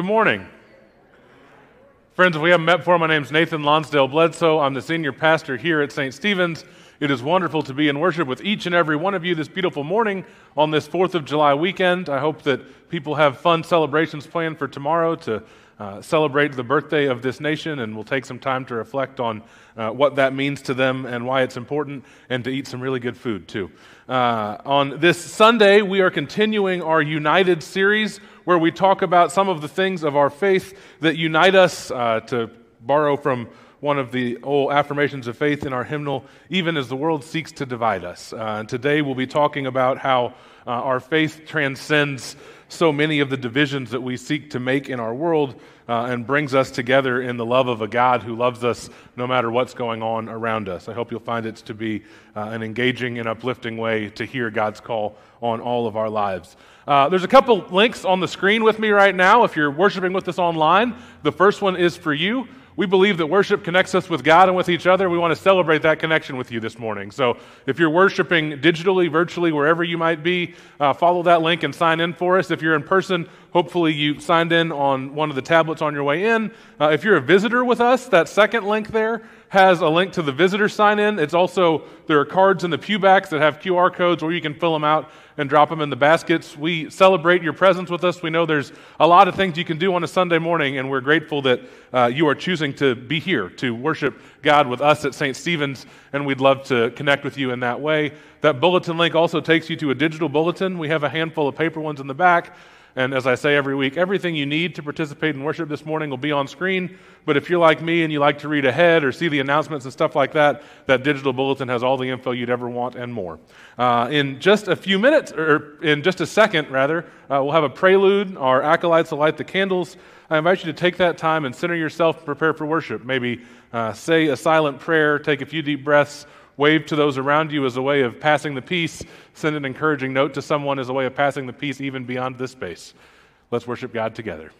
Good morning. Friends, if we haven't met before, my name is Nathan Lonsdale Bledsoe. I'm the senior pastor here at St. Stephen's. It is wonderful to be in worship with each and every one of you this beautiful morning on this 4th of July weekend. I hope that people have fun celebrations planned for tomorrow to uh, celebrate the birthday of this nation, and we'll take some time to reflect on uh, what that means to them and why it's important, and to eat some really good food, too. Uh, on this Sunday, we are continuing our United series where we talk about some of the things of our faith that unite us, uh, to borrow from one of the old affirmations of faith in our hymnal, even as the world seeks to divide us. Uh, today we'll be talking about how uh, our faith transcends so many of the divisions that we seek to make in our world uh, and brings us together in the love of a God who loves us no matter what's going on around us. I hope you'll find it to be uh, an engaging and uplifting way to hear God's call on all of our lives. Uh, there's a couple links on the screen with me right now if you're worshiping with us online. The first one is for you. We believe that worship connects us with God and with each other. We want to celebrate that connection with you this morning. So if you're worshiping digitally, virtually, wherever you might be, uh, follow that link and sign in for us. If you're in person, hopefully you signed in on one of the tablets on your way in. Uh, if you're a visitor with us, that second link there has a link to the visitor sign in. It's also, there are cards in the pew backs that have QR codes where you can fill them out and drop them in the baskets. We celebrate your presence with us. We know there's a lot of things you can do on a Sunday morning, and we're grateful that uh, you are choosing to be here to worship God with us at St. Stephen's, and we'd love to connect with you in that way. That bulletin link also takes you to a digital bulletin. We have a handful of paper ones in the back. And as I say every week, everything you need to participate in worship this morning will be on screen. But if you're like me and you like to read ahead or see the announcements and stuff like that, that digital bulletin has all the info you'd ever want and more. Uh, in just a few minutes, or in just a second, rather, uh, we'll have a prelude. Our acolytes will light the candles. I invite you to take that time and center yourself and prepare for worship. Maybe uh, say a silent prayer, take a few deep breaths Wave to those around you as a way of passing the peace. Send an encouraging note to someone as a way of passing the peace even beyond this space. Let's worship God together.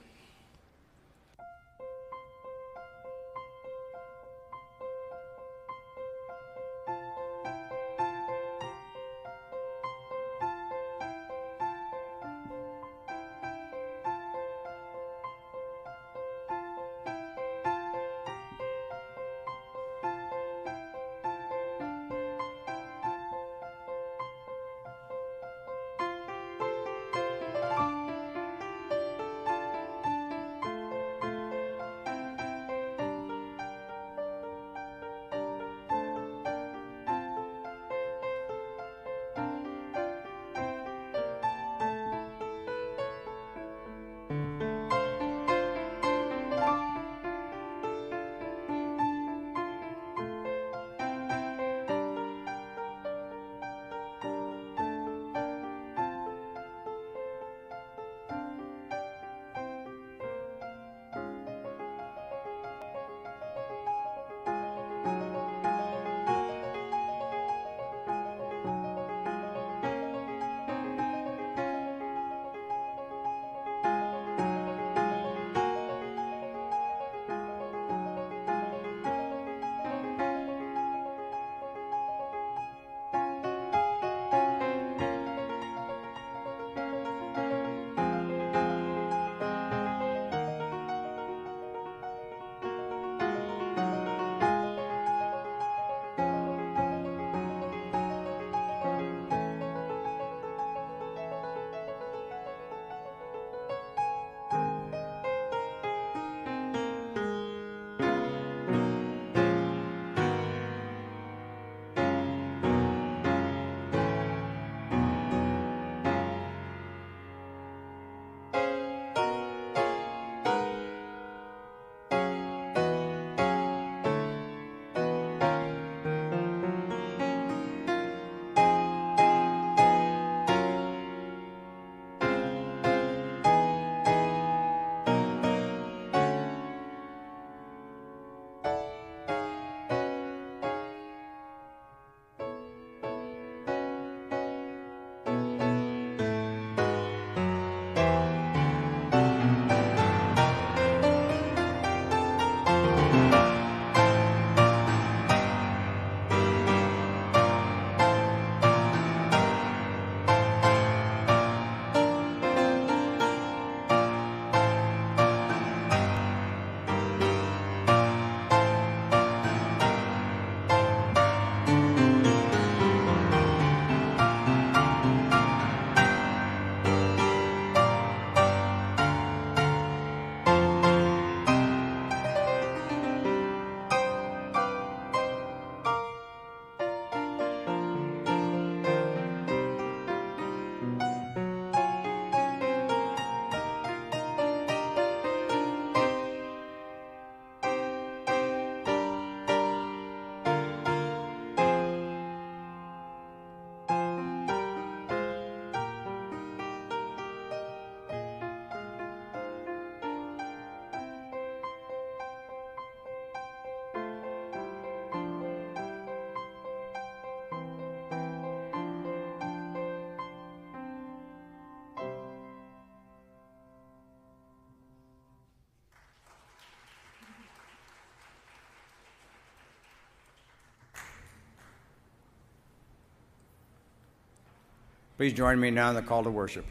Please join me now in the call to worship.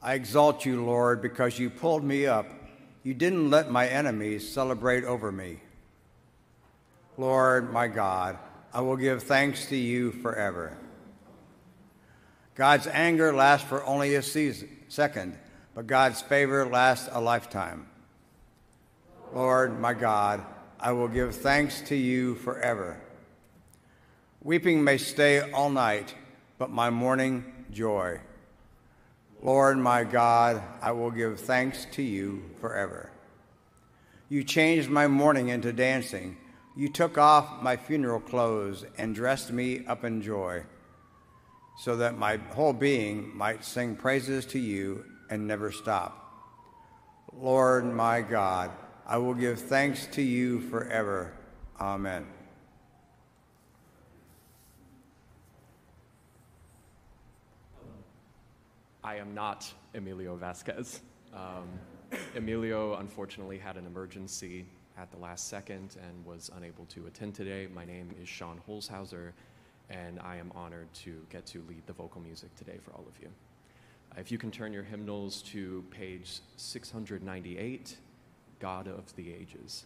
I exalt you, Lord, because you pulled me up. You didn't let my enemies celebrate over me. Lord, my God, I will give thanks to you forever. God's anger lasts for only a season, second, but God's favor lasts a lifetime. Lord, my God, I will give thanks to you forever. Weeping may stay all night, but my morning joy. Lord my God, I will give thanks to you forever. You changed my mourning into dancing. You took off my funeral clothes and dressed me up in joy, so that my whole being might sing praises to you and never stop. Lord my God, I will give thanks to you forever. Amen. I am not Emilio Vasquez. Um, Emilio unfortunately had an emergency at the last second and was unable to attend today. My name is Sean Holzhauser, and I am honored to get to lead the vocal music today for all of you. Uh, if you can turn your hymnals to page 698, God of the Ages.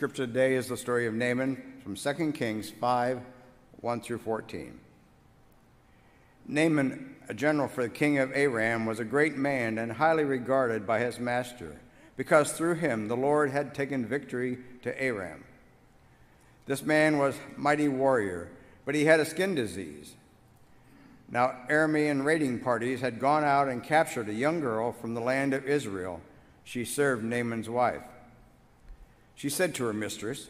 Scripture today is the story of Naaman from 2 Kings 5 1 through 14. Naaman, a general for the king of Aram, was a great man and highly regarded by his master, because through him the Lord had taken victory to Aram. This man was mighty warrior, but he had a skin disease. Now Aramean raiding parties had gone out and captured a young girl from the land of Israel. She served Naaman's wife. She said to her mistress,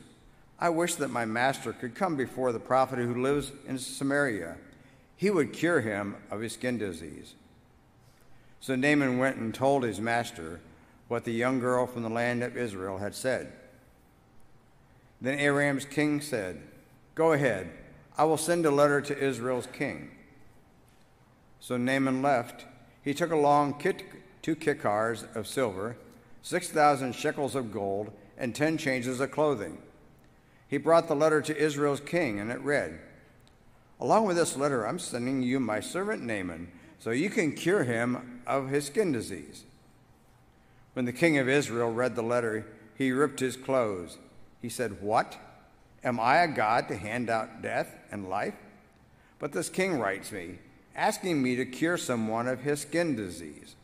I wish that my master could come before the prophet who lives in Samaria. He would cure him of his skin disease. So Naaman went and told his master what the young girl from the land of Israel had said. Then Aram's king said, Go ahead, I will send a letter to Israel's king. So Naaman left. He took along kit, two kikkars of silver, 6,000 shekels of gold, and ten changes of clothing. He brought the letter to Israel's king, and it read Along with this letter, I'm sending you my servant Naaman, so you can cure him of his skin disease. When the king of Israel read the letter, he ripped his clothes. He said, What? Am I a God to hand out death and life? But this king writes me, asking me to cure someone of his skin disease.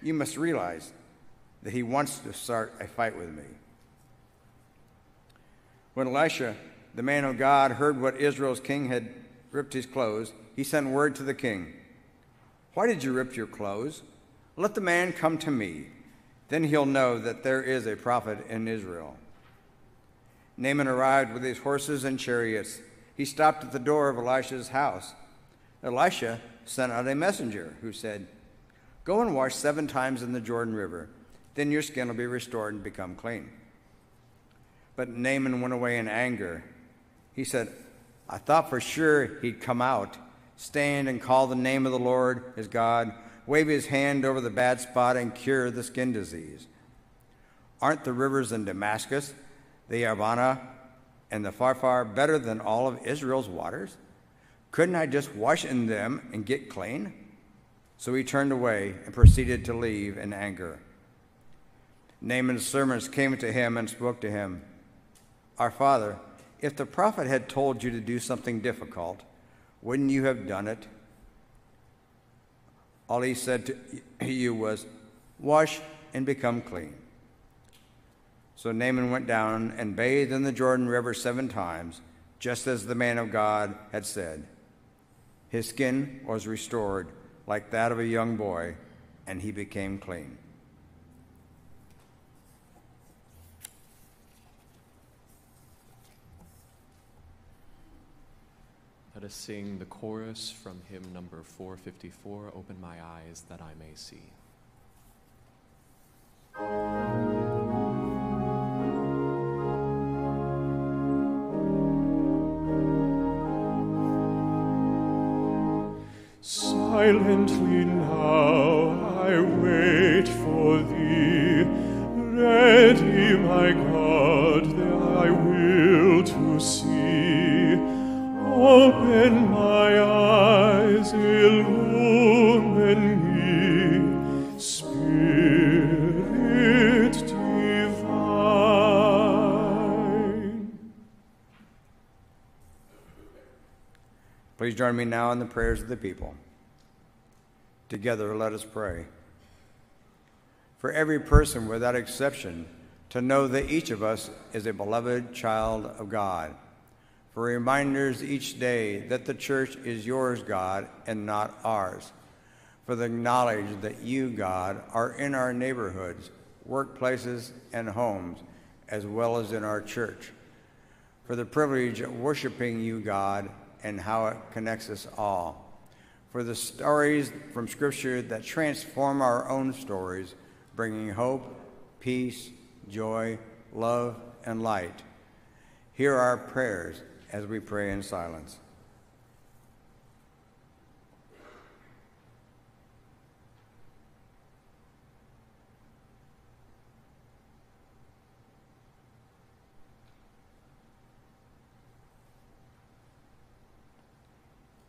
You must realize that he wants to start a fight with me. When Elisha, the man of God, heard what Israel's king had ripped his clothes, he sent word to the king Why did you rip your clothes? Let the man come to me. Then he'll know that there is a prophet in Israel. Naaman arrived with his horses and chariots. He stopped at the door of Elisha's house. Elisha sent out a messenger who said, Go and wash seven times in the Jordan River then your skin will be restored and become clean. But Naaman went away in anger. He said, I thought for sure he'd come out, stand and call the name of the Lord his God, wave his hand over the bad spot, and cure the skin disease. Aren't the rivers in Damascus, the Abana, and the Pharpar better than all of Israel's waters? Couldn't I just wash in them and get clean? So he turned away and proceeded to leave in anger. Naaman's servants came to him and spoke to him Our father, if the prophet had told you to do something difficult, wouldn't you have done it? All he said to you was, Wash and become clean. So Naaman went down and bathed in the Jordan River seven times, just as the man of God had said. His skin was restored like that of a young boy, and he became clean. Let us sing the chorus from hymn number 454 Open My Eyes That I May See. Silently now Open my eyes, illumine me, Spirit divine. Please join me now in the prayers of the people. Together, let us pray. For every person, without exception, to know that each of us is a beloved child of God. For reminders each day that the church is yours, God, and not ours. For the knowledge that you, God, are in our neighborhoods, workplaces, and homes, as well as in our church. For the privilege of worshiping you, God, and how it connects us all for the stories from Scripture that transform our own stories, bringing hope, peace, joy, love, and light. Hear our prayers as we pray in silence.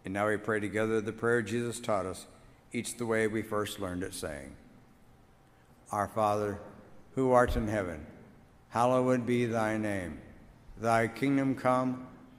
And now we pray together the prayer Jesus taught us, each the way we first learned it, saying, Our Father, who art in heaven, hallowed be thy name. Thy kingdom come,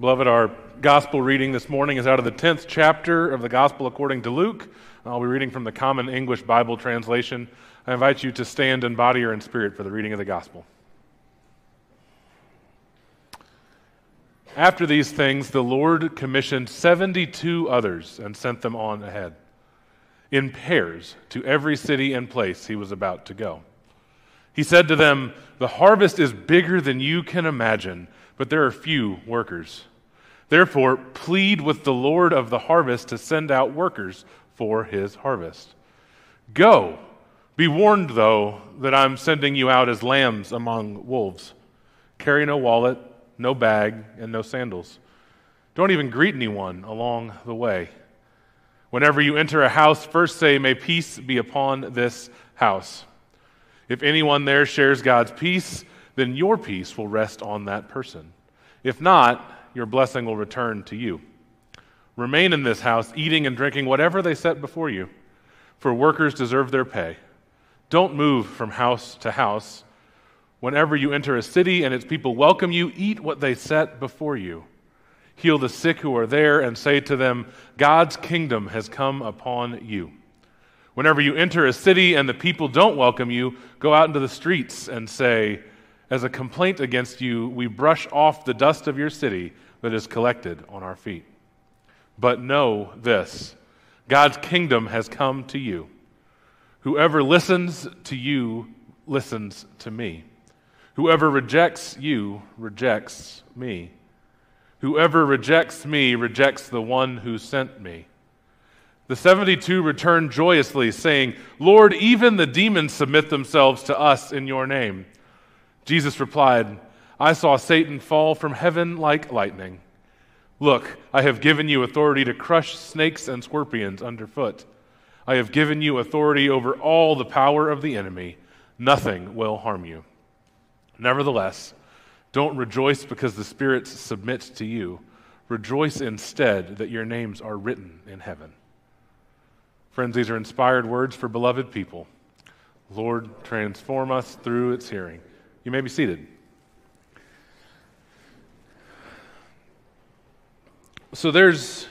Beloved, our gospel reading this morning is out of the 10th chapter of the Gospel according to Luke. Uh, I'll be reading from the Common English Bible translation. I invite you to stand in body or in spirit for the reading of the gospel. After these things, the Lord commissioned 72 others and sent them on ahead, in pairs to every city and place he was about to go. He said to them, The harvest is bigger than you can imagine, but there are few workers. Therefore, plead with the Lord of the harvest to send out workers for his harvest. Go. Be warned, though, that I'm sending you out as lambs among wolves. Carry no wallet, no bag, and no sandals. Don't even greet anyone along the way. Whenever you enter a house, first say, May peace be upon this house. If anyone there shares God's peace, then your peace will rest on that person. If not, your blessing will return to you. Remain in this house, eating and drinking whatever they set before you, for workers deserve their pay. Don't move from house to house. Whenever you enter a city and its people welcome you, eat what they set before you. Heal the sick who are there and say to them, God's kingdom has come upon you. Whenever you enter a city and the people don't welcome you, go out into the streets and say, As a complaint against you, we brush off the dust of your city that is collected on our feet. But know this God's kingdom has come to you. Whoever listens to you listens to me. Whoever rejects you rejects me. Whoever rejects me rejects the one who sent me. The 72 returned joyously, saying, Lord, even the demons submit themselves to us in your name. Jesus replied, I saw Satan fall from heaven like lightning. Look, I have given you authority to crush snakes and scorpions underfoot. I have given you authority over all the power of the enemy. Nothing will harm you. Nevertheless, don't rejoice because the spirits submit to you. Rejoice instead that your names are written in heaven. Friends, these are inspired words for beloved people. Lord, transform us through its hearing. You may be seated. So there's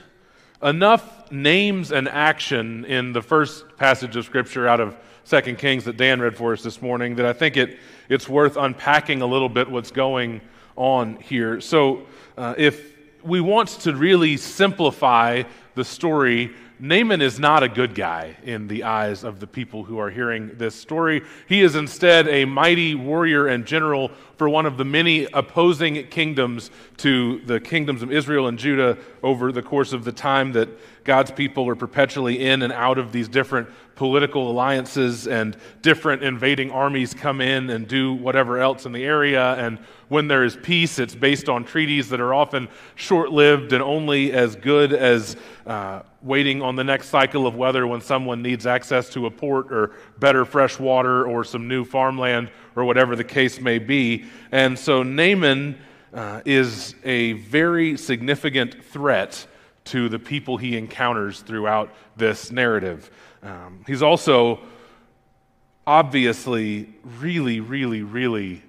enough names and action in the first passage of Scripture out of Second Kings that Dan read for us this morning that I think it, it's worth unpacking a little bit what's going on here. So uh, if we want to really simplify the story Naaman is not a good guy in the eyes of the people who are hearing this story. He is instead a mighty warrior and general for one of the many opposing kingdoms to the kingdoms of Israel and Judah over the course of the time that God's people are perpetually in and out of these different political alliances and different invading armies come in and do whatever else in the area. And when there is peace, it's based on treaties that are often short lived and only as good as uh, waiting on the next cycle of weather when someone needs access to a port or better fresh water or some new farmland or whatever the case may be. And so Naaman uh, is a very significant threat to the people he encounters throughout this narrative. Um, he's also obviously really, really, really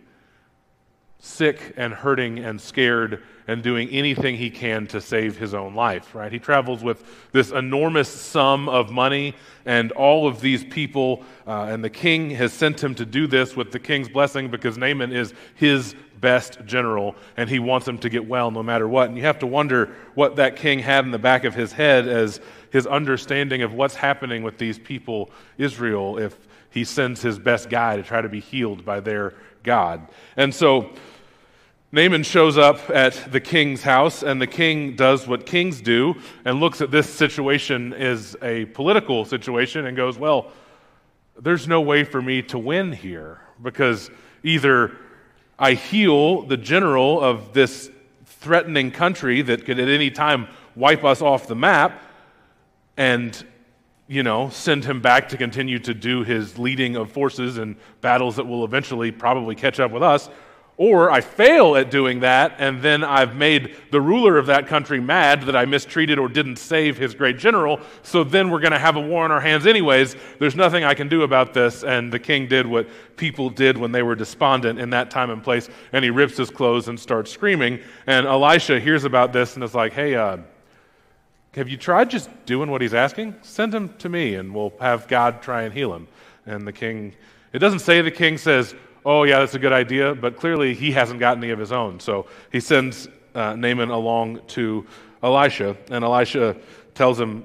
sick and hurting and scared and doing anything he can to save his own life, right? He travels with this enormous sum of money and all of these people, uh, and the king has sent him to do this with the king's blessing because Naaman is his best general and he wants him to get well no matter what. And you have to wonder what that king had in the back of his head as his understanding of what's happening with these people, Israel, if he sends his best guy to try to be healed by their God. And so, Naaman shows up at the king's house, and the king does what kings do and looks at this situation as a political situation and goes, Well, there's no way for me to win here because either I heal the general of this threatening country that could at any time wipe us off the map and you know send him back to continue to do his leading of forces and battles that will eventually probably catch up with us or I fail at doing that, and then I've made the ruler of that country mad that I mistreated or didn't save his great general, so then we're going to have a war on our hands anyways. There's nothing I can do about this. And the king did what people did when they were despondent in that time and place, and he rips his clothes and starts screaming. And Elisha hears about this and is like, hey, uh, have you tried just doing what he's asking? Send him to me, and we'll have God try and heal him. And the king, it doesn't say the king says, oh, yeah, that's a good idea, but clearly he hasn't got any of his own. So he sends uh, Naaman along to Elisha, and Elisha tells him,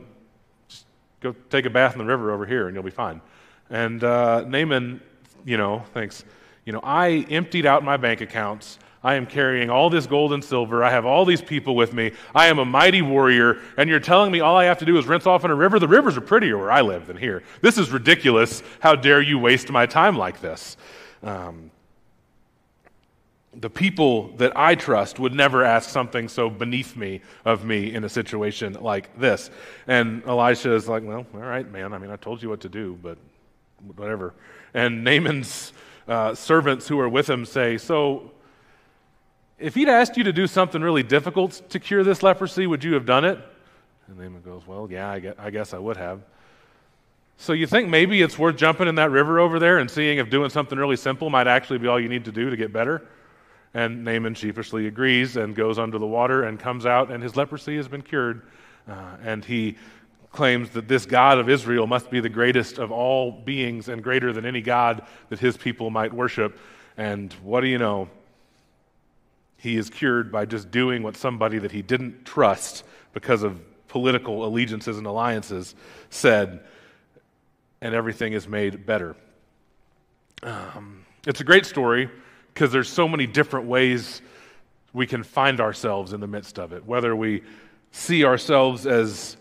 go take a bath in the river over here and you'll be fine. And uh, Naaman, you know, thinks, you know, I emptied out my bank accounts. I am carrying all this gold and silver. I have all these people with me. I am a mighty warrior, and you're telling me all I have to do is rinse off in a river? The rivers are prettier where I live than here. This is ridiculous. How dare you waste my time like this? Um, the people that I trust would never ask something so beneath me of me in a situation like this. And Elisha is like, well, all right, man. I mean, I told you what to do, but whatever. And Naaman's uh, servants who are with him say, so if he'd asked you to do something really difficult to cure this leprosy, would you have done it? And Naaman goes, well, yeah, I guess I, guess I would have. So you think maybe it's worth jumping in that river over there and seeing if doing something really simple might actually be all you need to do to get better? And Naaman sheepishly agrees and goes under the water and comes out, and his leprosy has been cured. Uh, and he claims that this God of Israel must be the greatest of all beings and greater than any God that his people might worship. And what do you know? He is cured by just doing what somebody that he didn't trust because of political allegiances and alliances said and everything is made better. Um, it's a great story because there's so many different ways we can find ourselves in the midst of it. Whether we see ourselves as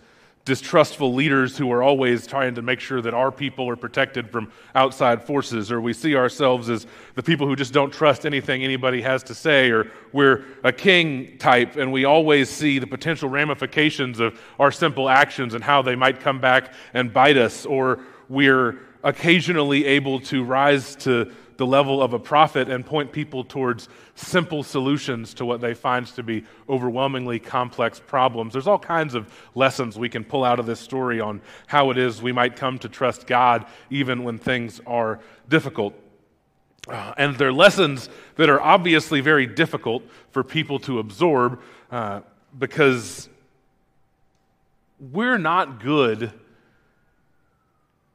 distrustful leaders who are always trying to make sure that our people are protected from outside forces, or we see ourselves as the people who just don't trust anything anybody has to say, or we're a king type and we always see the potential ramifications of our simple actions and how they might come back and bite us, or we're occasionally able to rise to the level of a prophet and point people towards simple solutions to what they find to be overwhelmingly complex problems. There's all kinds of lessons we can pull out of this story on how it is we might come to trust God even when things are difficult. Uh, and they're lessons that are obviously very difficult for people to absorb uh, because we're not good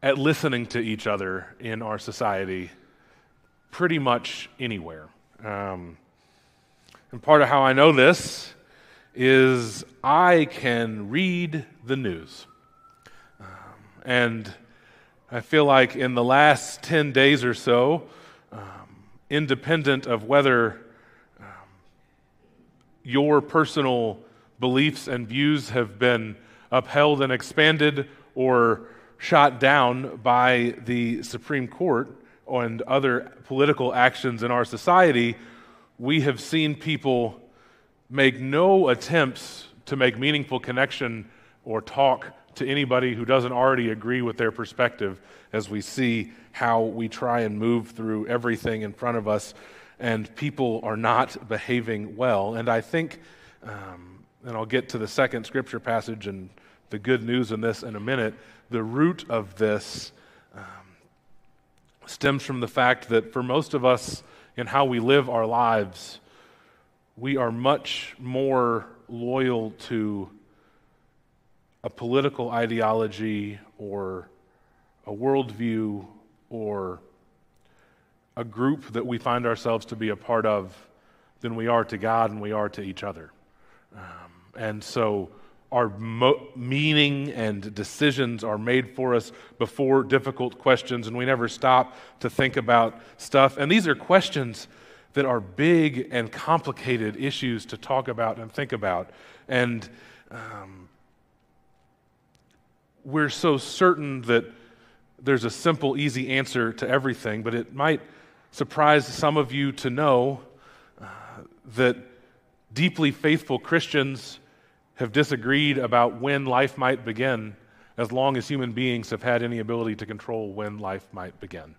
at listening to each other in our society pretty much anywhere. Um, and part of how I know this is I can read the news. Um, and I feel like in the last 10 days or so, um, independent of whether um, your personal beliefs and views have been upheld and expanded or shot down by the Supreme Court and other political actions in our society, we have seen people make no attempts to make meaningful connection or talk to anybody who doesn't already agree with their perspective as we see how we try and move through everything in front of us and people are not behaving well. And I think, um, and I'll get to the second scripture passage and the good news in this in a minute the root of this um, stems from the fact that for most of us, in how we live our lives, we are much more loyal to a political ideology or a worldview or a group that we find ourselves to be a part of than we are to God and we are to each other. Um, and so our mo- meaning and decisions are made for us before difficult questions, and we never stop to think about stuff. And these are questions that are big and complicated issues to talk about and think about. And um, we're so certain that there's a simple, easy answer to everything, but it might surprise some of you to know uh, that deeply faithful Christians have disagreed about when life might begin as long as human beings have had any ability to control when life might begin.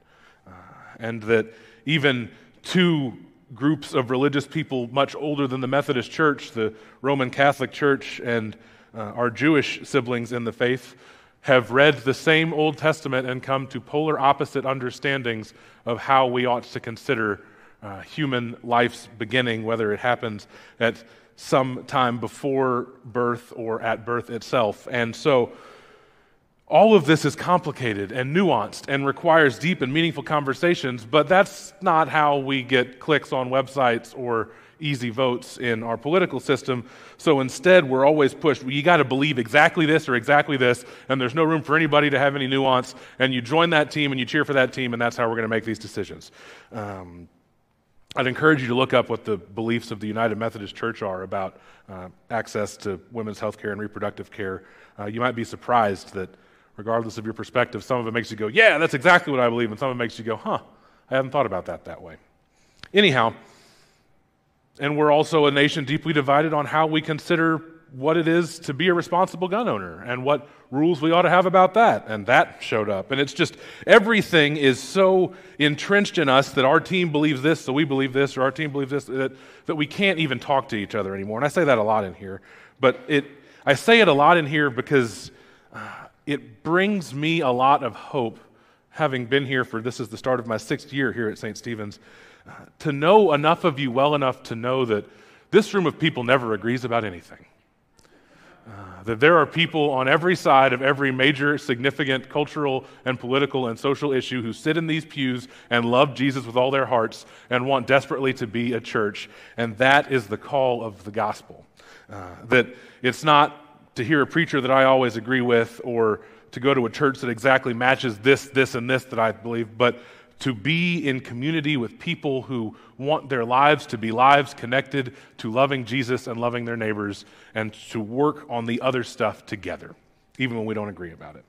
Uh, and that even two groups of religious people much older than the Methodist Church, the Roman Catholic Church, and uh, our Jewish siblings in the faith, have read the same Old Testament and come to polar opposite understandings of how we ought to consider uh, human life's beginning, whether it happens at some time before birth or at birth itself. And so, all of this is complicated and nuanced and requires deep and meaningful conversations, but that's not how we get clicks on websites or easy votes in our political system. So instead, we're always pushed, you got to believe exactly this or exactly this, and there's no room for anybody to have any nuance, and you join that team and you cheer for that team, and that's how we're going to make these decisions. Um, I'd encourage you to look up what the beliefs of the United Methodist Church are about uh, access to women's health care and reproductive care. Uh, you might be surprised that regardless of your perspective, some of it makes you go, yeah, that's exactly what I believe, and some of it makes you go, huh, I haven't thought about that that way. Anyhow, and we're also a nation deeply divided on how we consider what it is to be a responsible gun owner and what rules we ought to have about that. And that showed up. And it's just everything is so entrenched in us that our team believes this, so we believe this, or our team believes this, that, that we can't even talk to each other anymore. And I say that a lot in here. But it, I say it a lot in here because uh, it brings me a lot of hope, having been here for this is the start of my sixth year here at St. Stephen's, uh, to know enough of you well enough to know that this room of people never agrees about anything. Uh, that there are people on every side of every major, significant cultural and political and social issue who sit in these pews and love Jesus with all their hearts and want desperately to be a church. And that is the call of the gospel. Uh, that it's not to hear a preacher that I always agree with or to go to a church that exactly matches this, this, and this that I believe, but to be in community with people who want their lives to be lives connected to loving Jesus and loving their neighbors and to work on the other stuff together, even when we don't agree about it.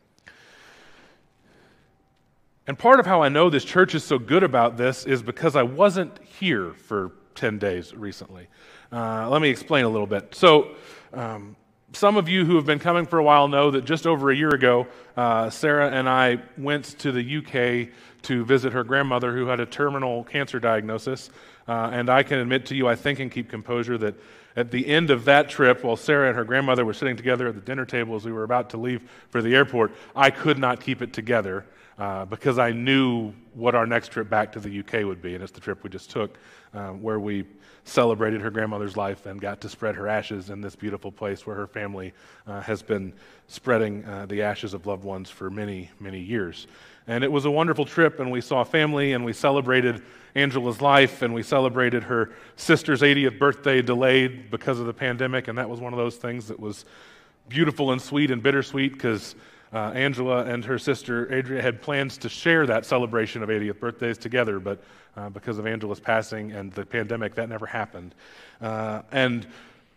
And part of how I know this church is so good about this is because I wasn't here for 10 days recently. Uh, let me explain a little bit. So, um, some of you who have been coming for a while know that just over a year ago, uh, Sarah and I went to the UK to visit her grandmother who had a terminal cancer diagnosis. Uh, and I can admit to you, I think and keep composure, that at the end of that trip, while Sarah and her grandmother were sitting together at the dinner table as we were about to leave for the airport, I could not keep it together uh, because I knew what our next trip back to the UK would be. And it's the trip we just took, uh, where we celebrated her grandmother's life and got to spread her ashes in this beautiful place where her family uh, has been spreading uh, the ashes of loved ones for many, many years. And it was a wonderful trip, and we saw family, and we celebrated Angela's life, and we celebrated her sister's 80th birthday delayed because of the pandemic, and that was one of those things that was beautiful and sweet and bittersweet because uh, Angela and her sister Adria had plans to share that celebration of 80th birthdays together, but uh, because of Angela's passing and the pandemic, that never happened. Uh, and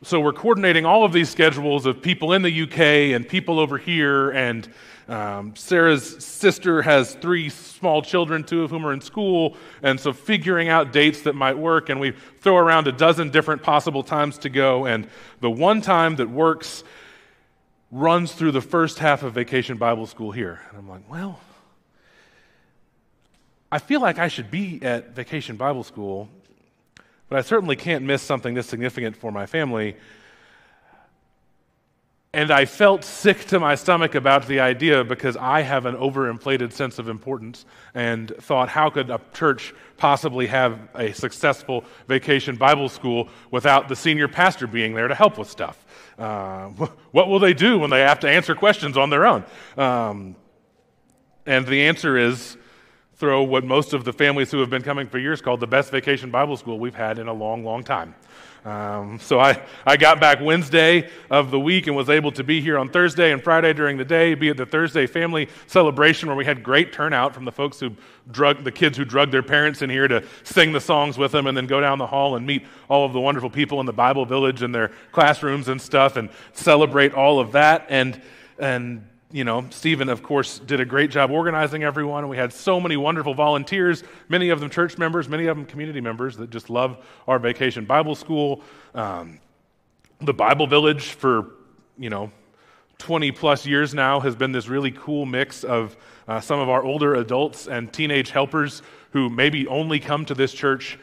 so we're coordinating all of these schedules of people in the UK and people over here. And um, Sarah's sister has three small children, two of whom are in school. And so figuring out dates that might work. And we throw around a dozen different possible times to go. And the one time that works runs through the first half of Vacation Bible School here. And I'm like, well, I feel like I should be at Vacation Bible School, but I certainly can't miss something this significant for my family. And I felt sick to my stomach about the idea because I have an overinflated sense of importance and thought, how could a church possibly have a successful vacation Bible school without the senior pastor being there to help with stuff? Uh, what will they do when they have to answer questions on their own? Um, and the answer is throw what most of the families who have been coming for years called the best vacation Bible school we've had in a long, long time. Um, so I, I got back Wednesday of the week and was able to be here on Thursday and Friday during the day, be at the Thursday family celebration where we had great turnout from the folks who drug, the kids who drugged their parents in here to sing the songs with them and then go down the hall and meet all of the wonderful people in the Bible village and their classrooms and stuff and celebrate all of that. And, and you know, Stephen, of course, did a great job organizing everyone. We had so many wonderful volunteers, many of them church members, many of them community members that just love our vacation Bible school. Um, the Bible Village for, you know, 20 plus years now has been this really cool mix of uh, some of our older adults and teenage helpers who maybe only come to this church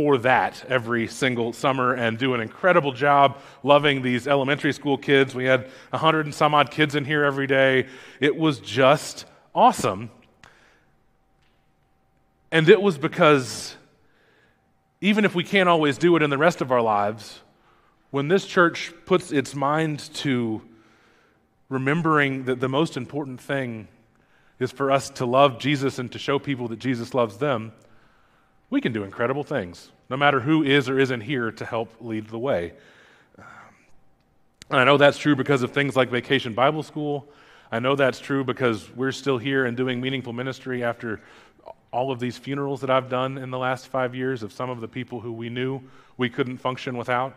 for that every single summer and do an incredible job loving these elementary school kids. We had 100 and some odd kids in here every day. It was just awesome. And it was because even if we can't always do it in the rest of our lives, when this church puts its mind to remembering that the most important thing is for us to love Jesus and to show people that Jesus loves them, we can do incredible things, no matter who is or isn't here to help lead the way. Um, I know that's true because of things like Vacation Bible School. I know that's true because we're still here and doing meaningful ministry after all of these funerals that I've done in the last five years of some of the people who we knew we couldn't function without.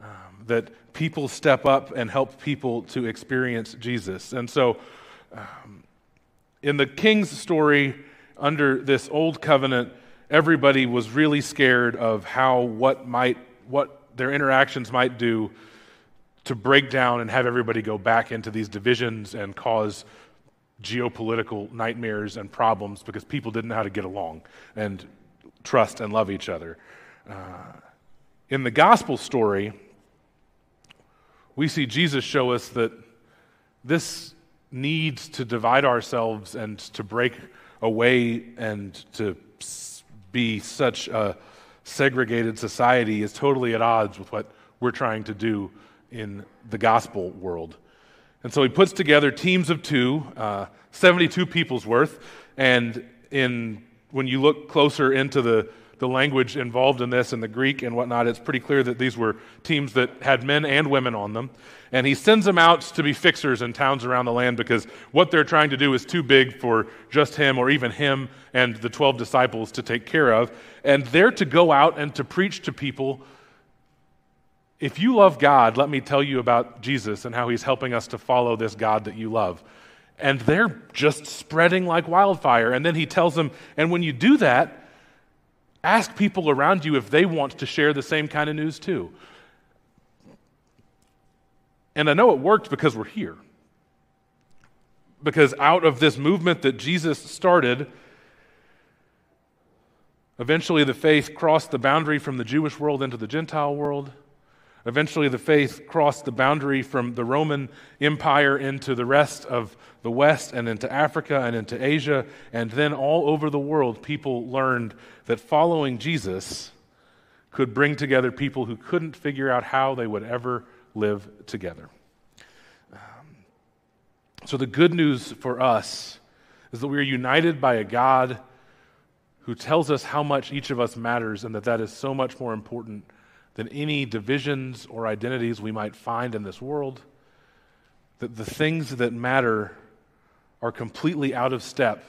Um, that people step up and help people to experience Jesus. And so, um, in the king's story, under this old covenant, everybody was really scared of how what might what their interactions might do to break down and have everybody go back into these divisions and cause geopolitical nightmares and problems because people didn't know how to get along and trust and love each other. Uh, in the gospel story, we see Jesus show us that this needs to divide ourselves and to break away and to be such a segregated society is totally at odds with what we're trying to do in the gospel world. And so he puts together teams of two, uh, 72 people's worth. And in, when you look closer into the, the language involved in this and the Greek and whatnot, it's pretty clear that these were teams that had men and women on them. And he sends them out to be fixers in towns around the land because what they're trying to do is too big for just him or even him and the 12 disciples to take care of. And they're to go out and to preach to people. If you love God, let me tell you about Jesus and how he's helping us to follow this God that you love. And they're just spreading like wildfire. And then he tells them, and when you do that, ask people around you if they want to share the same kind of news too. And I know it worked because we're here. Because out of this movement that Jesus started, eventually the faith crossed the boundary from the Jewish world into the Gentile world. Eventually, the faith crossed the boundary from the Roman Empire into the rest of the West and into Africa and into Asia. And then all over the world, people learned that following Jesus could bring together people who couldn't figure out how they would ever live together. Um, so, the good news for us is that we are united by a God who tells us how much each of us matters and that that is so much more important than any divisions or identities we might find in this world. That the things that matter are completely out of step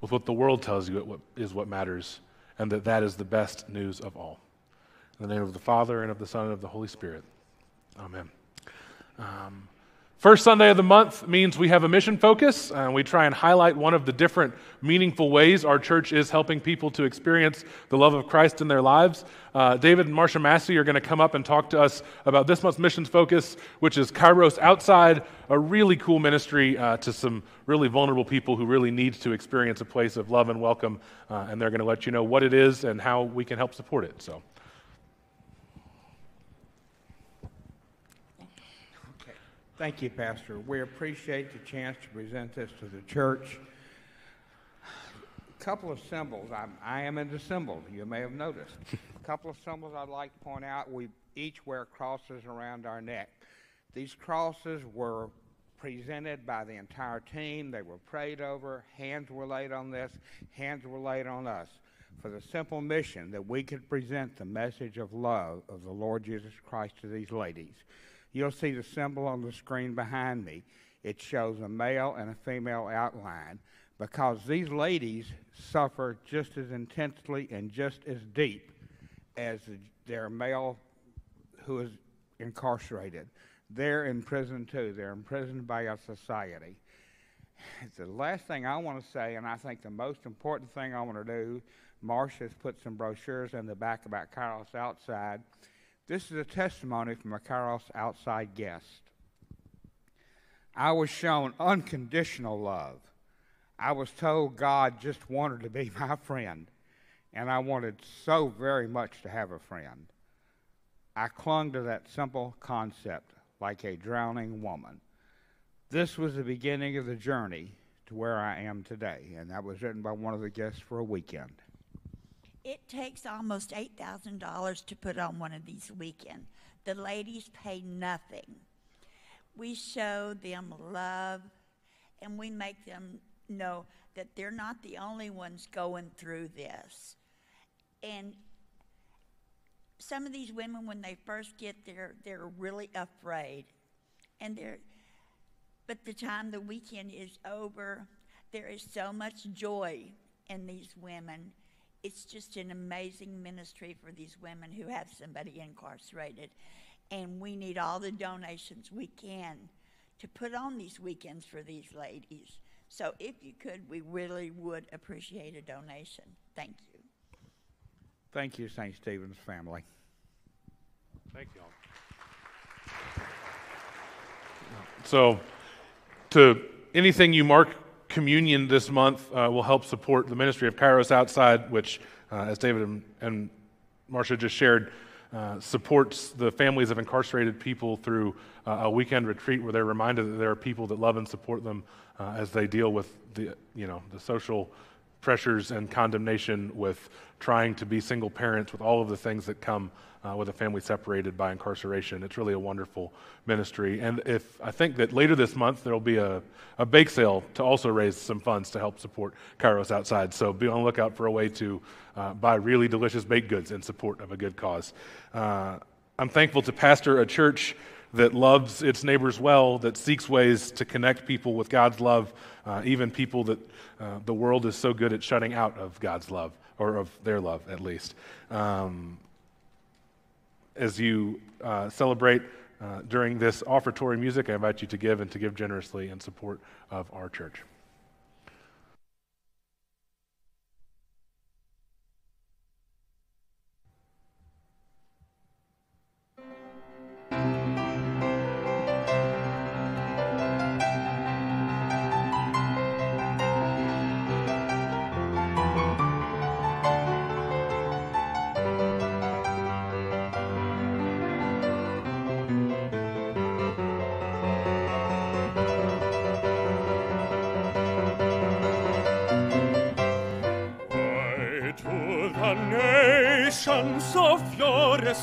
with what the world tells you is what matters, and that that is the best news of all. In the name of the Father, and of the Son, and of the Holy Spirit. Amen. Um, First Sunday of the month means we have a mission focus, and we try and highlight one of the different meaningful ways our church is helping people to experience the love of Christ in their lives. Uh, David and Marcia Massey are going to come up and talk to us about this month's missions focus, which is Kairos Outside, a really cool ministry uh, to some really vulnerable people who really need to experience a place of love and welcome, uh, and they're going to let you know what it is and how we can help support it. So. Thank you, Pastor. We appreciate the chance to present this to the church. A couple of symbols. I'm, I am into symbols, you may have noticed. A couple of symbols I'd like to point out. We each wear crosses around our neck. These crosses were presented by the entire team. They were prayed over. Hands were laid on this. Hands were laid on us. for the simple mission that we could present the message of love of the Lord Jesus Christ to these ladies. You'll see the symbol on the screen behind me. It shows a male and a female outline because these ladies suffer just as intensely and just as deep as their male who is incarcerated. They're in prison too. They're imprisoned by our society. The last thing I want to say, and I think the most important thing I want to do, Marcia's put some brochures in the back about Kairos Outside. This is a testimony from a Kairos Outside guest. I was shown unconditional love. I was told God just wanted to be my friend, and I wanted so very much to have a friend. I clung to that simple concept like a drowning woman. This was the beginning of the journey to where I am today, and that was written by one of the guests for a weekend. It takes almost $8,000 to put on one of these weekends. The ladies pay nothing. We show them love and we make them know that they're not the only ones going through this. And some of these women, when they first get there, they're really afraid. And they're, but the time the weekend is over, there is so much joy in these women. It's just an amazing ministry for these women who have somebody incarcerated. And we need all the donations we can to put on these weekends for these ladies. So if you could, we really would appreciate a donation. Thank you. Thank you, St. Stephen's family. Thank you all. So, to anything you mark communion this month uh, will help support the ministry of Kairos Outside, which, uh, as David and, and Marcia just shared, uh, supports the families of incarcerated people through uh, a weekend retreat where they're reminded that there are people that love and support them uh, as they deal with the, you know, the social pressures and condemnation with trying to be single parents with all of the things that come uh, with a family separated by incarceration. It's really a wonderful ministry. And if I think that later this month there will be a, a bake sale to also raise some funds to help support Kairos outside. So be on the lookout for a way to uh, buy really delicious baked goods in support of a good cause. Uh, I'm thankful to pastor a church that loves its neighbors well, that seeks ways to connect people with God's love, uh, even people that uh, the world is so good at shutting out of God's love, or of their love at least. Um, as you uh, celebrate uh, during this offertory music, I invite you to give and to give generously in support of our church.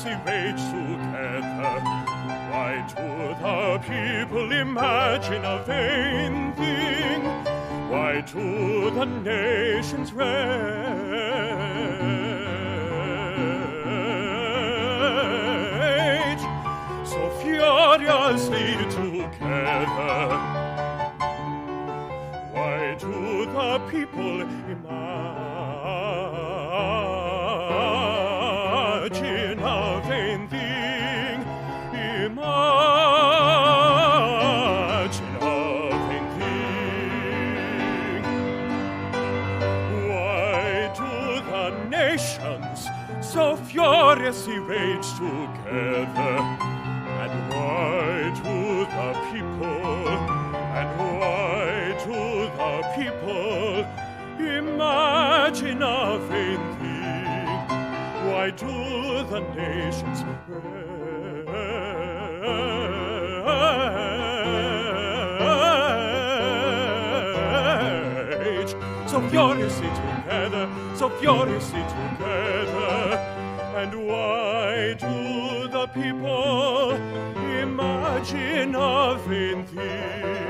Wage together. Why do the people imagine a vain thing? Why do the nations rage the nations so furiously together, so furiously together? And why do the people imagine a vain thing?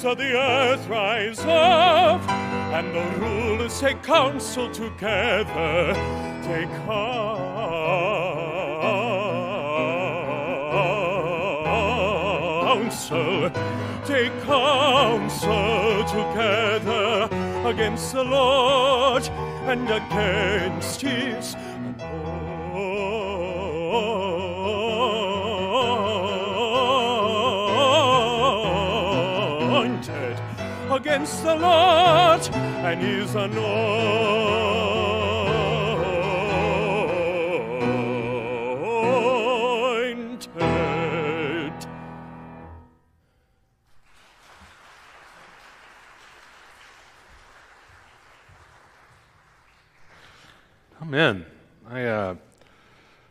Kings of the earth rise up, and the rulers take counsel together. Take counsel, take counsel together against the Lord and against his against the Lord and his anointed.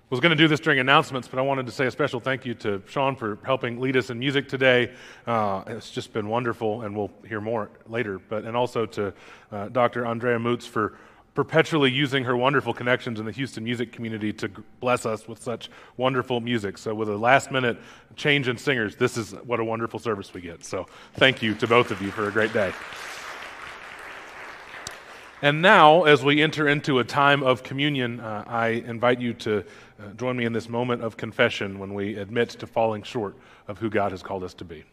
Was going to do this during announcements, but I wanted to say a special thank you to Sean for helping lead us in music today. Uh, it's just been wonderful, and we'll hear more later. But and also to uh, Dr. Andrea Moots for perpetually using her wonderful connections in the Houston music community to bless us with such wonderful music. So, with a last minute change in singers, this is what a wonderful service we get. So, thank you to both of you for a great day. And now, as we enter into a time of communion, uh, I invite you to uh, join me in this moment of confession when we admit to falling short of who God has called us to be.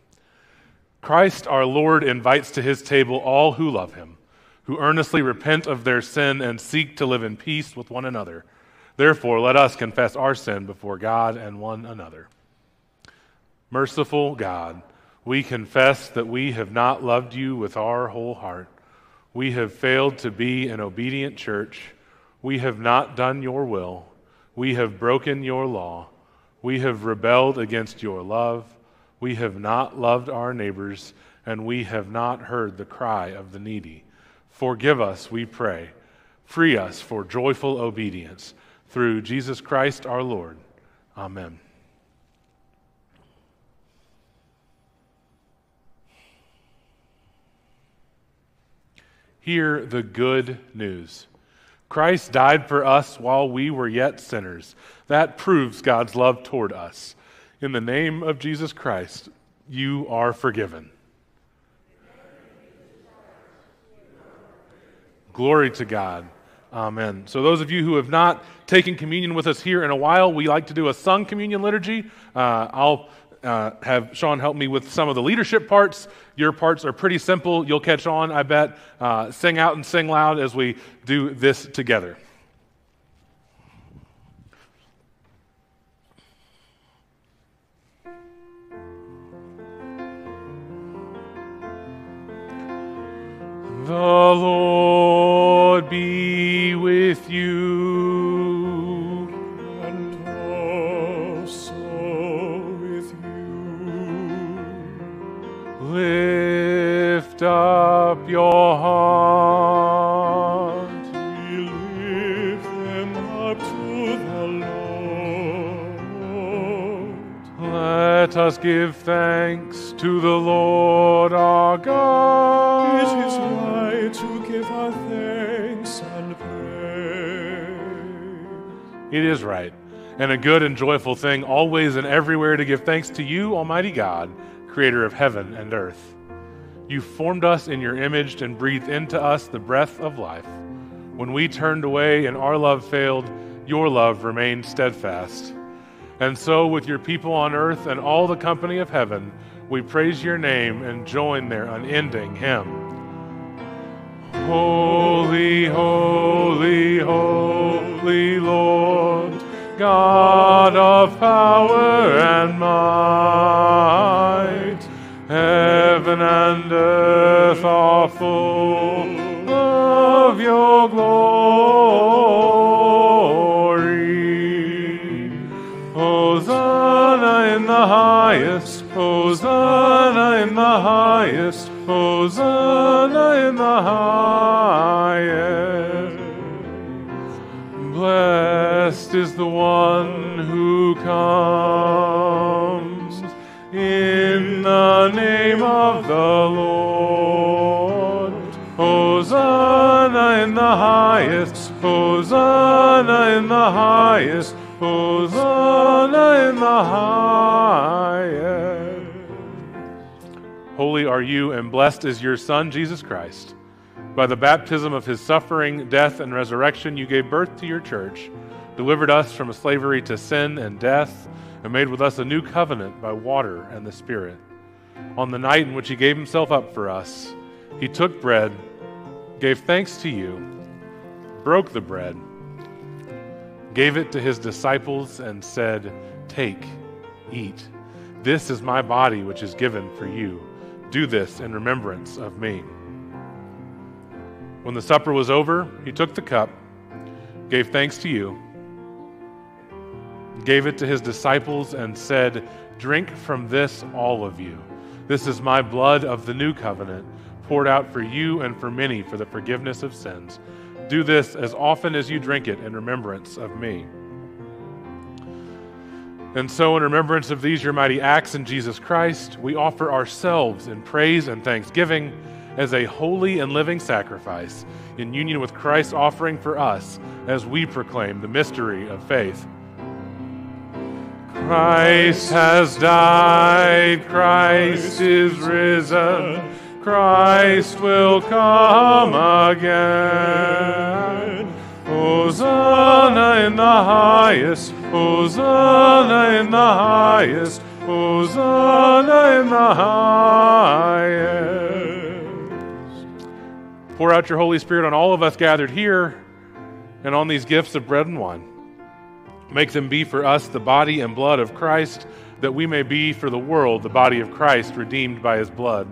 Christ our Lord invites to his table all who love him, who earnestly repent of their sin and seek to live in peace with one another. Therefore, let us confess our sin before God and one another. Merciful God, we confess that we have not loved you with our whole heart. We have failed to be an obedient church. We have not done your will. We have broken your law. We have rebelled against your love. We have not loved our neighbors, and we have not heard the cry of the needy. Forgive us, we pray. Free us for joyful obedience. Through Jesus Christ our Lord. Amen. Hear the good news. Christ died for us while we were yet sinners. That proves God's love toward us. In the name of Jesus Christ, you are forgiven. Glory to God. Amen. So, those of you who have not taken communion with us here in a while, we like to do a sung communion liturgy. Uh, I'll uh, have Sean help me with some of the leadership parts. Your parts are pretty simple. You'll catch on, I bet. Uh, sing out and sing loud as we do this together. The Lord be with you. Lift up your heart. We lift them up to the Lord. Let us give thanks to the Lord our God. It is right to give our thanks and praise. It is right, and a good and joyful thing, always and everywhere to give thanks to you, Almighty God, creator of heaven and earth. You formed us in your image and breathed into us the breath of life. When we turned away and our love failed, your love remained steadfast. And so, with your people on earth and all the company of heaven, we praise your name and join their unending hymn. Holy, holy, full of your glory. Hosanna in the highest, Hosanna in the highest, Hosanna in the highest. Blessed is the one who comes in the name of the Lord. Highest, Hosanna in the highest, Hosanna in the highest. Holy are you, and blessed is your Son, Jesus Christ. By the baptism of his suffering, death, and resurrection, you gave birth to your church, delivered us from a slavery to sin and death, and made with us a new covenant by water and the Spirit. On the night in which he gave himself up for us, he took bread, gave thanks to you, broke the bread, gave it to his disciples, and said, Take, eat. This is my body, which is given for you. Do this in remembrance of me. When the supper was over, he took the cup, gave thanks to you, gave it to his disciples, and said, Drink from this, all of you. This is my blood of the new covenant, poured out for you and for many for the forgiveness of sins. Do this as often as you drink it in remembrance of me. And so, in remembrance of these your mighty acts in Jesus Christ, we offer ourselves in praise and thanksgiving as a holy and living sacrifice in union with Christ's offering for us as we proclaim the mystery of faith. Christ has died, Christ is risen, Christ will come again. Hosanna in the highest, Hosanna in the highest, Hosanna in the highest. Pour out your Holy Spirit on all of us gathered here and on these gifts of bread and wine. Make them be for us the body and blood of Christ, that we may be for the world the body of Christ, redeemed by his blood.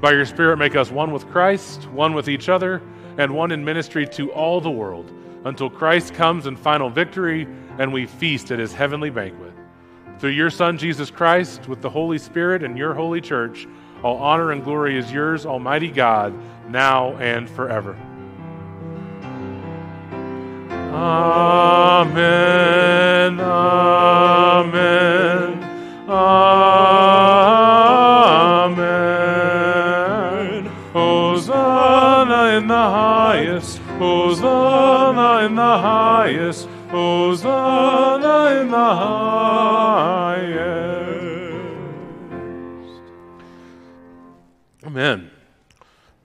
By your Spirit, make us one with Christ, one with each other, and one in ministry to all the world, until Christ comes in final victory and we feast at his heavenly banquet. Through your Son, Jesus Christ, with the Holy Spirit and your holy church, all honor and glory is yours, Almighty God, now and forever. Amen. Amen. Amen. Highest. Hosanna in the highest. Hosanna in the highest. Amen.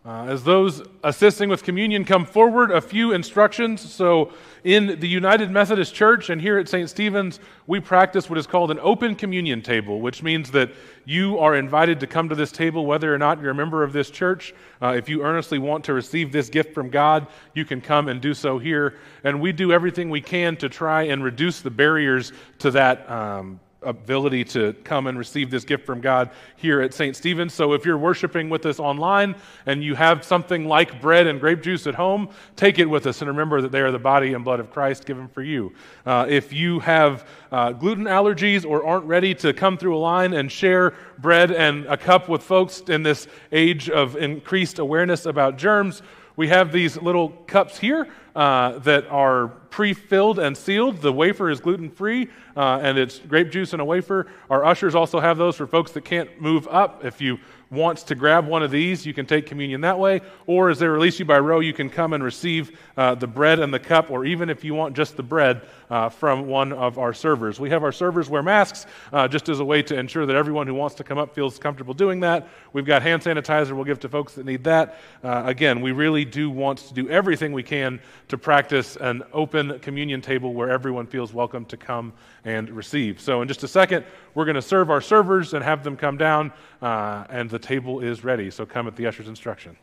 Uh, as those assisting with communion come forward, a few instructions. So, in the United Methodist Church and here at St. Stephen's, we practice what is called an open communion table, which means that you are invited to come to this table whether or not you're a member of this church. Uh, if you earnestly want to receive this gift from God, you can come and do so here. And we do everything we can to try and reduce the barriers to that. Um, ability to come and receive this gift from God here at St. Stephen's. So if you're worshiping with us online and you have something like bread and grape juice at home, take it with us and remember that they are the body and blood of Christ given for you. Uh, if you have uh, gluten allergies or aren't ready to come through a line and share bread and a cup with folks in this age of increased awareness about germs, we have these little cups here uh, that are pre filled and sealed. The wafer is gluten free uh, and it's grape juice and a wafer. Our ushers also have those for folks that can't move up. If you wants to grab one of these, you can take communion that way. Or as they release you by row, you can come and receive uh, the bread and the cup, or even if you want just the bread uh, from one of our servers. We have our servers wear masks uh, just as a way to ensure that everyone who wants to come up feels comfortable doing that. We've got hand sanitizer we'll give to folks that need that. Uh, again, we really do want to do everything we can to practice an open communion table where everyone feels welcome to come and receive. So, in just a second, we're going to serve our servers and have them come down, uh, and the table is ready. So, come at the usher's instruction.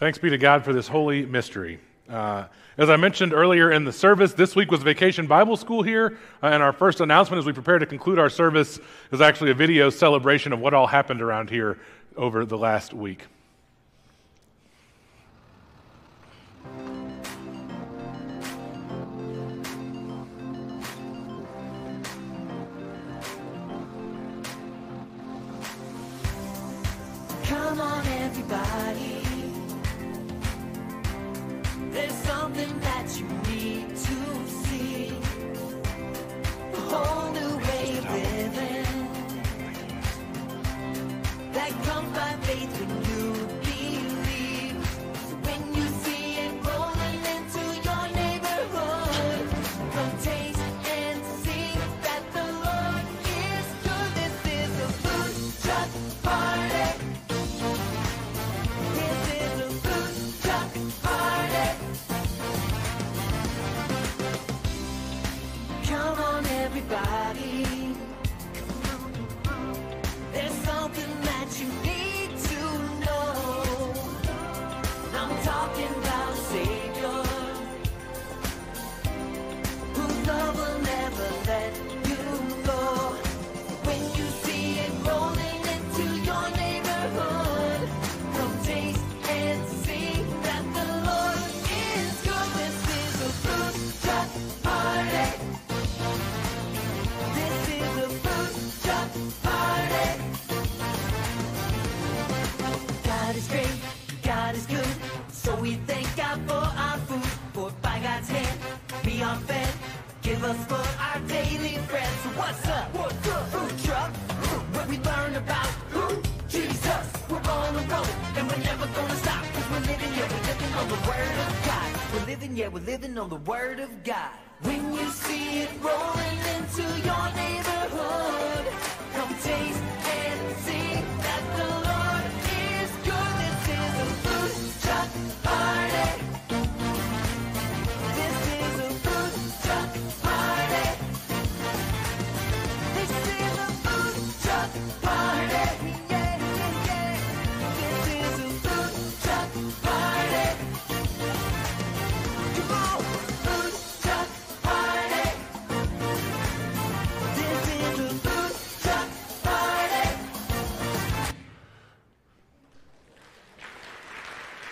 Thanks be to God for this holy mystery. Uh, as I mentioned earlier in the service, this week was Vacation Bible School here, uh, and our first announcement as we prepare to conclude our service is actually a video celebration of what all happened around here over the last week. Something word of God.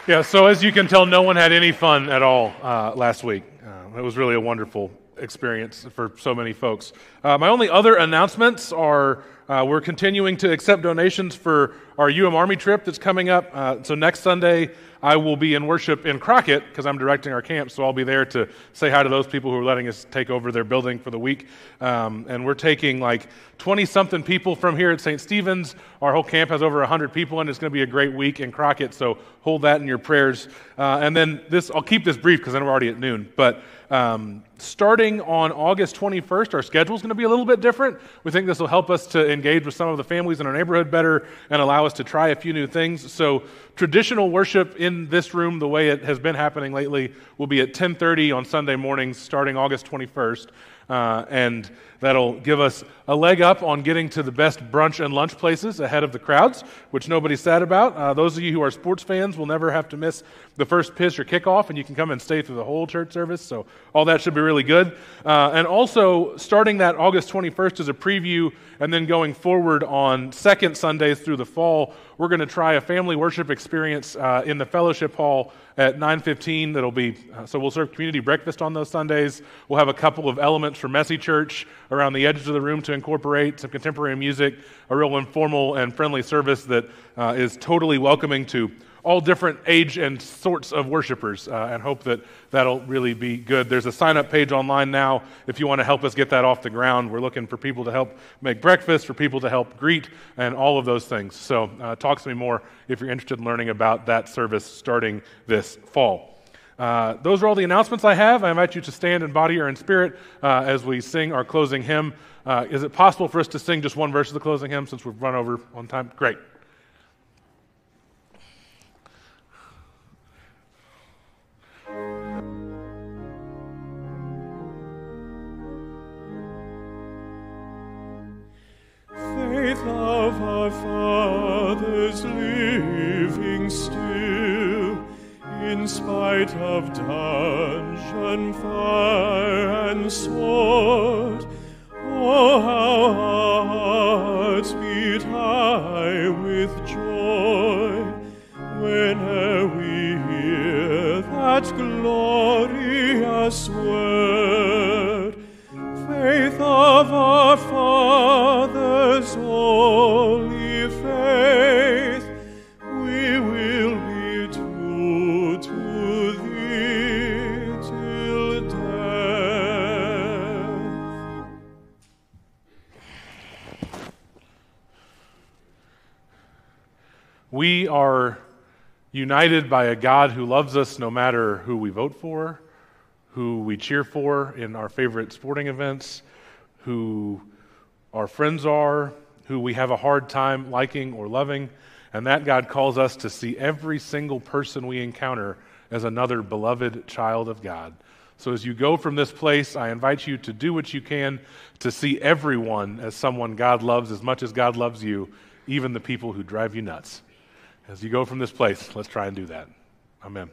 Yeah, so as you can tell, no one had any fun at all uh, last week. Uh, it was really a wonderful experience for so many folks. Uh, my only other announcements are uh, we're continuing to accept donations for our UM Army trip that's coming up. Uh, so next Sunday, I will be in worship in Crockett because I'm directing our camp, so I'll be there to say hi to those people who are letting us take over their building for the week. Um, and we're taking like 20 something people from here at St. Stephen's. Our whole camp has over 100 people, and it's going to be a great week in Crockett, so hold that in your prayers. Uh, and then this, I'll keep this brief because know we're already at noon, but um, starting on August 21st, our schedule is going to be a little bit different. We think this will help us to engage with some of the families in our neighborhood better and allow us to try a few new things. So, traditional worship in this room, the way it has been happening lately, will be at 10:30 on Sunday mornings, starting August 21st. Uh, and that'll give us a leg up on getting to the best brunch and lunch places ahead of the crowds, which nobody's sad about. Uh, those of you who are sports fans will never have to miss the first pitch or kickoff, and you can come and stay through the whole church service. So all that should be really good. Uh, and also, starting that August 21st is a preview, and then going forward on second Sundays through the fall, we're going to try a family worship experience uh, in the fellowship hall at 9:15. That'll be uh, so we'll serve community breakfast on those Sundays. We'll have a couple of elements for Messy Church around the edges of the room to incorporate some contemporary music, a real informal and friendly service that uh, is totally welcoming to all different age and sorts of worshipers uh, and hope that that'll really be good. There's a sign up page online now if you want to help us get that off the ground. We're looking for people to help make breakfast, for people to help greet, and all of those things. So, uh, talk to me more if you're interested in learning about that service starting this fall. Uh, those are all the announcements I have. I invite you to stand in body or in spirit uh, as we sing our closing hymn. Uh, is it possible for us to sing just one verse of the closing hymn since we've run over on time? Great. faith of our fathers living still, in spite of dungeon, fire, and sword. Oh, how our hearts beat high with joy whenever we hear that glorious word united by a God who loves us no matter who we vote for, who we cheer for in our favorite sporting events, who our friends are, who we have a hard time liking or loving, and that God calls us to see every single person we encounter as another beloved child of God. So as you go from this place, I invite you to do what you can to see everyone as someone God loves as much as God loves you, even the people who drive you nuts. As you go from this place, let's try and do that. Amen.